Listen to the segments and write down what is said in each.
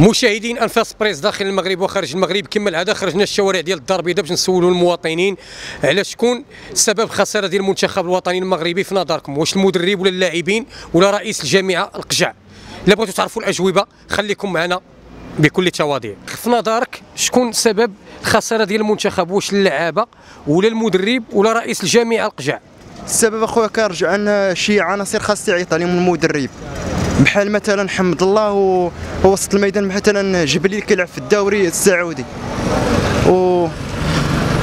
مشاهدين أنفاس بريس داخل المغرب وخارج المغرب. كما العاده خرجنا الشوارع ديال الدار البيضاء باش نسولوا المواطنين على شكون سبب خسارة ديال المنتخب الوطني المغربي في نظركم؟ واش المدرب ولا اللاعبين ولا رئيس الجامعة القجع؟ إلا بغيتوا تعرفوا الأجوبة خليكم معنا بكل تواضيع في نظرك شكون سبب الخساره ديال المنتخب؟ واش اللعابة ولا المدرب ولا رئيس الجامعة القجع؟ السبب أخويا كيرجع أن شي عناصر خاص يعيط عليهم المدرب. بحال مثلا حمد الله و- ووسط الميدان مثلا جبلي كيلعب في الدوري السعودي. و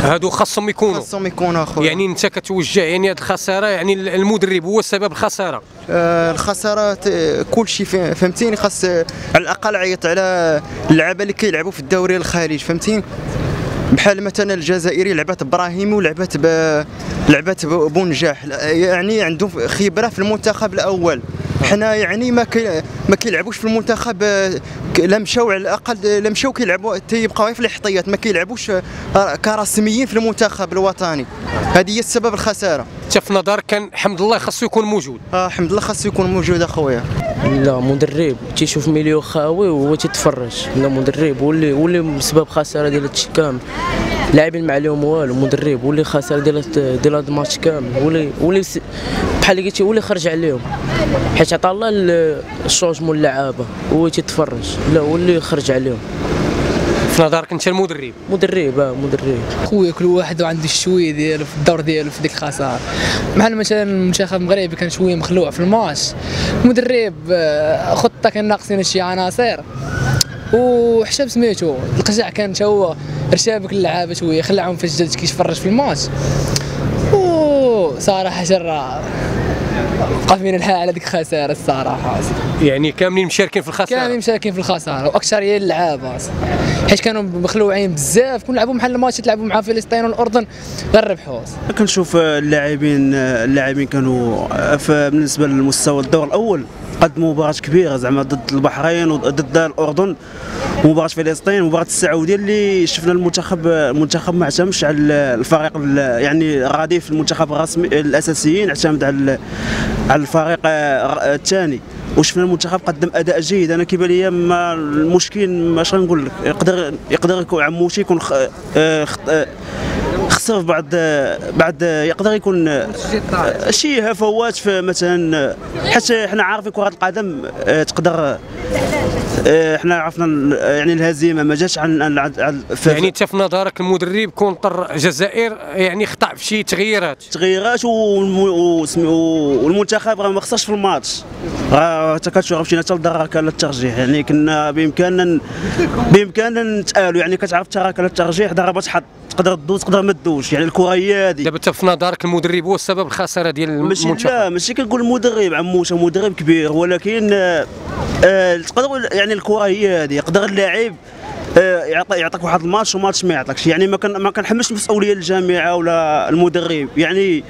هادو خاصهم يكونوا. خاصهم يكونوا أخويا. يعني أنت كتوجه يعني هذه الخسارة يعني المدرب هو سبب الخسارة. آه الخسارات آه، كل شيء فهمتيني؟ خاص على الأقل عيط على اللعابة اللي كيلعبوا في الدوري الخارج فهمتيني؟ بحال مثلا الجزائري لعبات ابراهيمي ولعبات ب... لعبات بونجاح. يعني عندهم خبرة في المنتخب الأول. حنا يعني ما كي... ما كيلعبوش في المنتخب لا مشاو على الأقل لا مشاو كيلعبوا تيبقاو غير في الاحتياط ما كيلعبوش آه، كرسميين في المنتخب الوطني. هذه هي السبب الخسارة. انت في نظرك كان حمد الله خاصو يكون موجود. آه حمد الله خاصو يكون موجود أخويا. لا مدرب تيشوف ميليو خاوي وهو تيتفرج. لا مدرب واللي واللي بسبب خسارة ديال هادشي كامل. لاعبين ما عليهم والو مدرب واللي خساره ديال ديال هاد الماتش كامل. واللي واللي س- بحال اللي قلتي واللي خرج عليهم. حيت عطا الله ال- الشونجمون اللعابة هو تيتفرج. لا واللي خرج عليهم. في نظرك انت المدرب؟ مدرب آه مدرب. خويا كل واحد عنده الشويه ديالو في الدور ديالو في ديك الخسارة. بحال مثلا المنتخب المغربي كان شوية مخلوع في الماتش. المدرب آه، خطة كان ناقصين شي عناصر. وحسب سميتو القجع كان تا هو رشابك اللعابه شوية خلعهم في الجد كيتفرج في الماتش. وصراحه جرى. بقى فينا الحال على ديك الخساره الصراحة. يعني كاملين مشاركين في الخسارة؟ كاملين مشاركين في الخسارة وأكثر هي اللعابة. حيت كانوا مخلوعين بزاف كون لعبوا بحال الماتش تلعبوا مع فلسطين والأردن غير ربحوا كنشوف اللاعبين اللاعبين كانوا في- بالنسبة للمستوى الدور الأول قدموا مباراة كبيرة زعما ضد البحرين وضد الأردن ومباراة فلسطين ومباراة السعودية اللي شفنا المنتخب المنتخب ما اعتمدش على الفريق ال- يعني الرديف المنتخب الرسمي الأساسيين اعتمد على على الفريق الثاني. وشفنا المنتخب قدم أداء جيد. أنا كيبان لي ما المشكل ما شنو نقول لك يقدر يقدر يكون عموتي يكون خ... آه، خ... آه، خسر بعد بعد يقدر يكون شي هفوات في مثلا حتى حنا عارفين كرة القدم آه، تقدر آه، حنا عرفنا يعني الهزيمة ما جاتش عن عن- يعني انت في نظرك المدرب contre الجزائر يعني خطأ في شي تغييرات. تغييرات والمنتخب راه ما خسرش في الماتش. راه حتى كتشوف مشينا حتى للضربات للترجيح. يعني كنا بإمكاننا بإمكاننا نتآلوا يعني كتعرف الضربات للترجيح ضربات حد تقدر تدوز تقدر ما تدوزش. يعني الكرة هي هذه. دابا انت في نظرك المدرب هو السبب الخساره ديال ماشي المنتخب لا ماشي كنقول المدرب عموش مدرب كبير. ولكن آه، تقدر تقول يعني الكره هي هذه يقدر اللاعب آه، يعطي يعطيك واحد الماتش وماتش ما يعطيكش. يعني ما كان ما كنحملش المسؤولية للجامعه ولا المدرب. يعني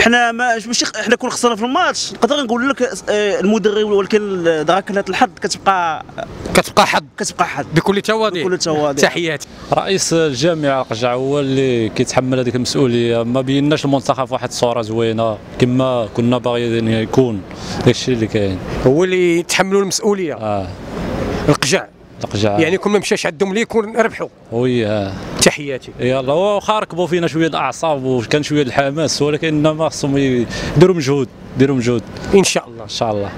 حنا ما ماشي حنا كون خسرنا في الماتش نقدر نقول لك آه، المدرب ولكن ذاكره الحظ كتبقى كتبقى حد كتبقى حظ. بكل تواضيع بكل تواضيع. تحياتي رئيس الجامعة قجع هو اللي كيتحمل هذيك المسؤولية. ما بيناش المنتخب واحد الصورة زوينة كما كنا باغيين يكون. داكشي اللي كاين. هو اللي يتحملوا المسؤولية. آه. القجع القجع يعني كون ما مشاش عندهم لي يكون ربحوا وي. تحياتي. يلا واخا ركبوا فينا شوية الأعصاب وكان شوية الحماس ولكن ما خصهم يديروا مجهود يديروا مجهود. إن شاء الله. إن شاء الله.